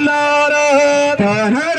Allah Rahadana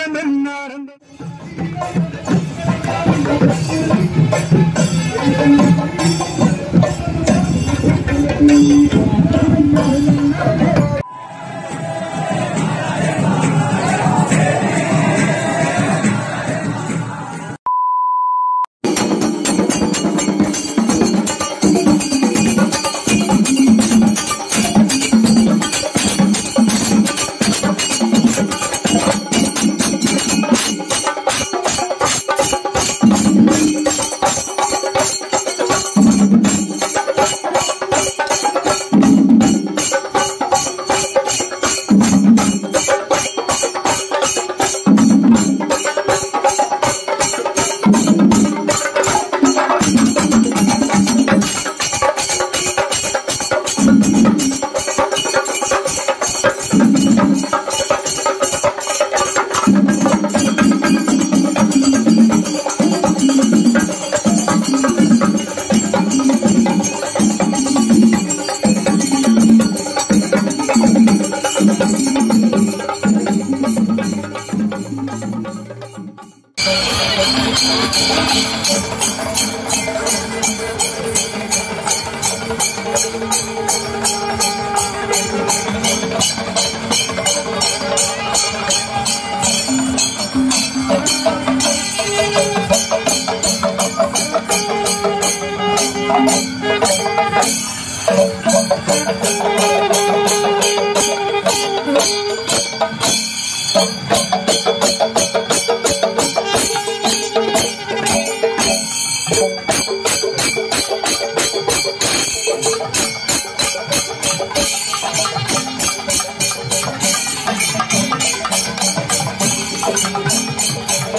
ピッピッピッ。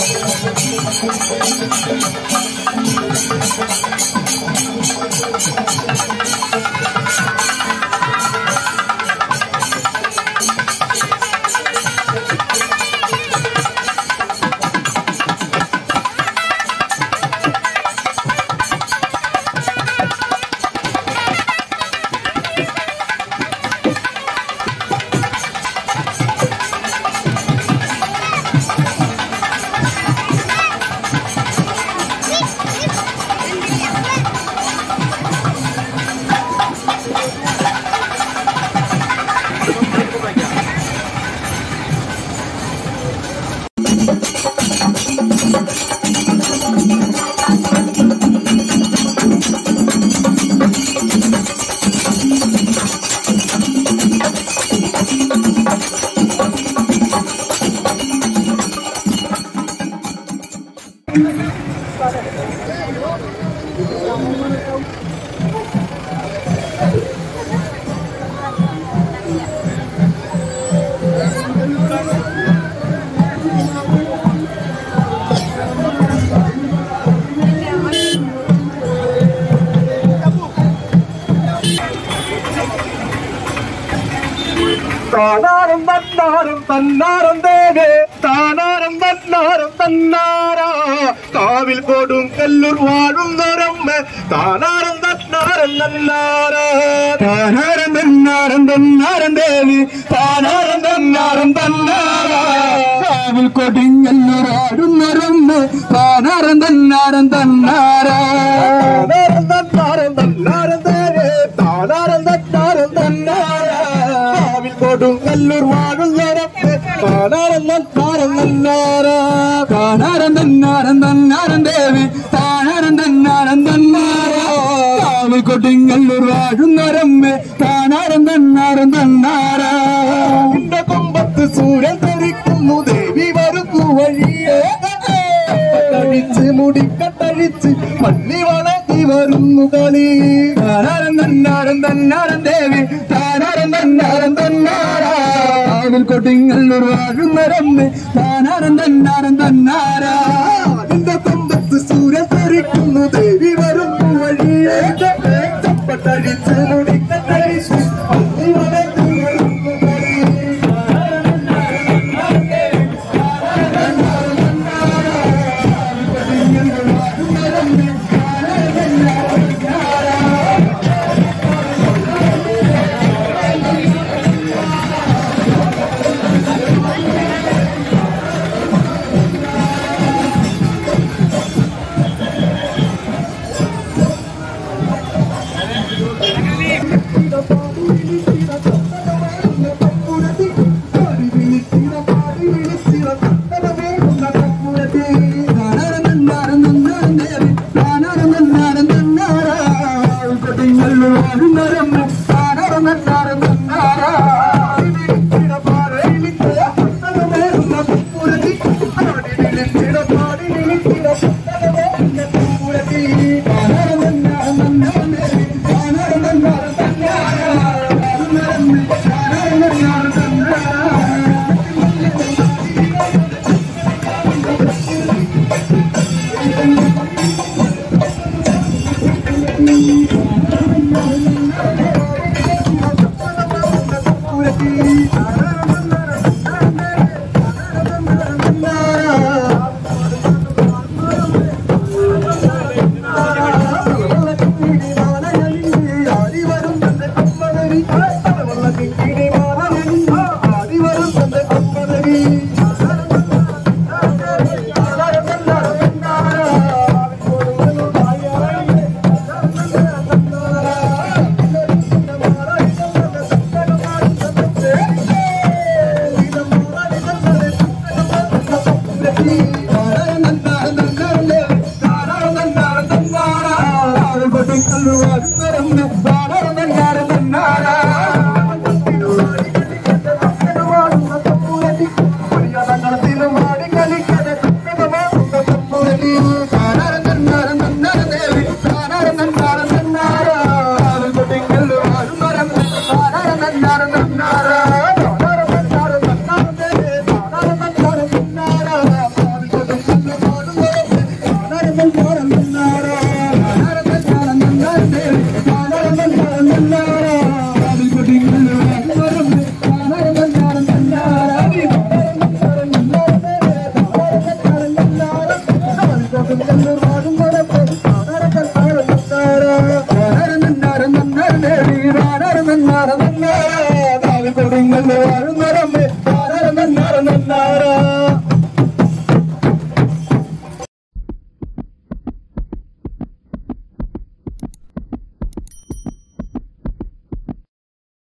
Thank you. தானாரம் தன்னாரம் தன்னாரம் தேவே தானாரம் தன்னாரம் தன்னார் കാവിൽ കൊടും കല്ലൂർ വാഴുന്നൊരമ്മ താനാരം തന്നാരം തന്നാരാ. താനാരം തന്നാരം തന്നാരം ദേവി. താനാരം തന്നാരം തന്നാരാ. കാവിൽ കൊടുങ്ങല്ലൂർ വാഴുന്നൊരമ്മ താനാരം തന്നാരം തന്നാരാ. താനാരം തന്നാരം തന്നാരം ദേവി. താനാരം തന്നാരം തന്നാരാ. കാവിൽ കൊടുങ്ങല്ലൂർ വാഴുന്നൊരമ്മ താനാരം തന്നാരം തന്നാരാ താനാരം തന്നാരം തന്നാരം ദേവി. താനാരം തന്നാരം തന്നാരാ. കാവിൽ കൊടുങ്ങല്ലൂർ വാഴുന്നൊരമ്മ താനാരം തന്നാരം തന്നാരാ. എന്റെ കൊമ്പത്ത് സൂര്യൻ തെറിക്കുന്നു കൊട്ടിങ്ങല്ലൂർ വാഴുന്നരമ്മ താനാരം തന്നാരം തെറിക്കുന്നു ദേവി. não, não.